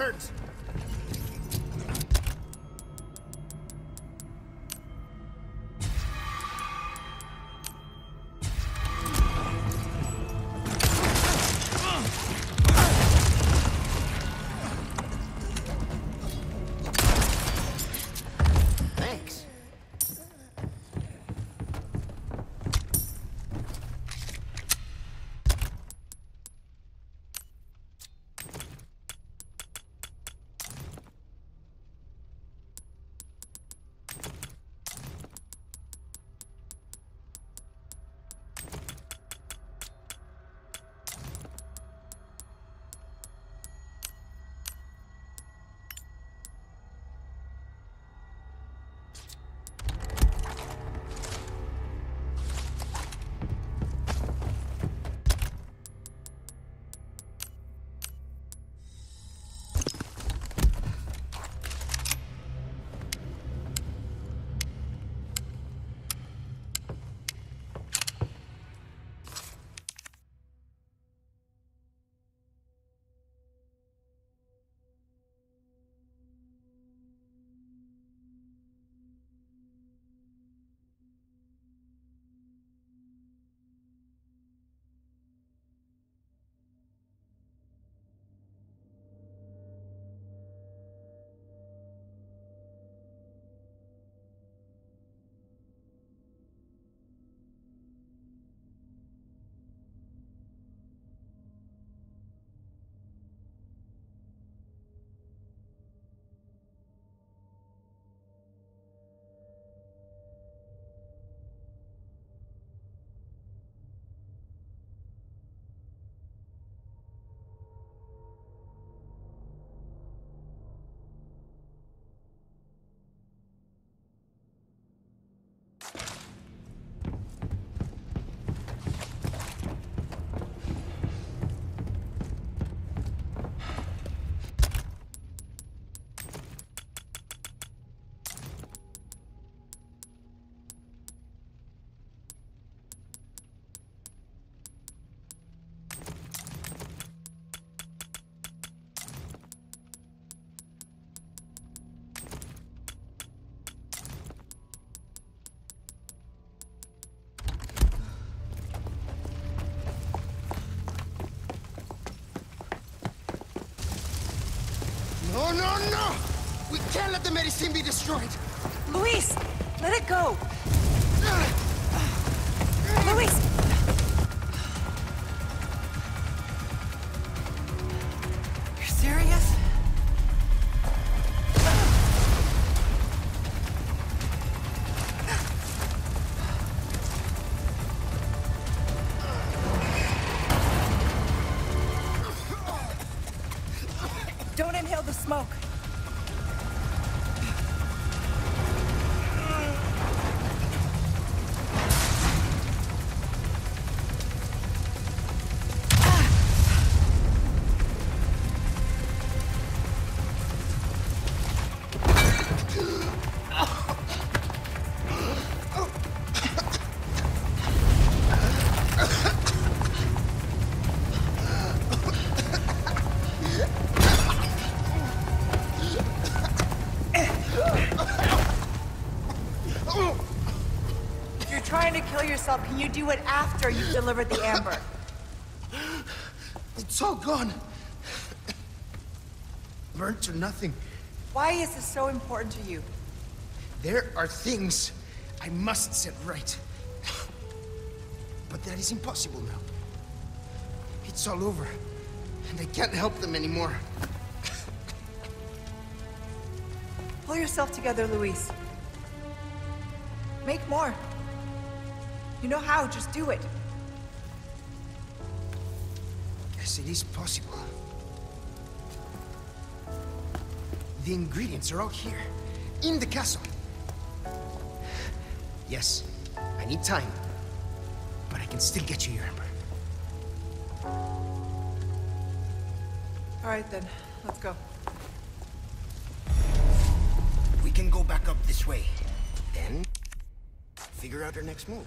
Alert! No! We can't let the medicine be destroyed! Luis, let it go. Luis! You're serious? Don't inhale the smoke. You're trying to kill yourself, can you do it after you've delivered the amber? It's all gone. Burnt to nothing. Why is this so important to you? There are things I must set right. But that is impossible now. It's all over. And I can't help them anymore. Pull yourself together, Luis. Make more. You know how, just do it. Yes, it is possible. The ingredients are all here, in the castle. Yes, I need time, but I can still get you your amber. All right, then. Let's go. We can go back up this way. Then, figure out our next move.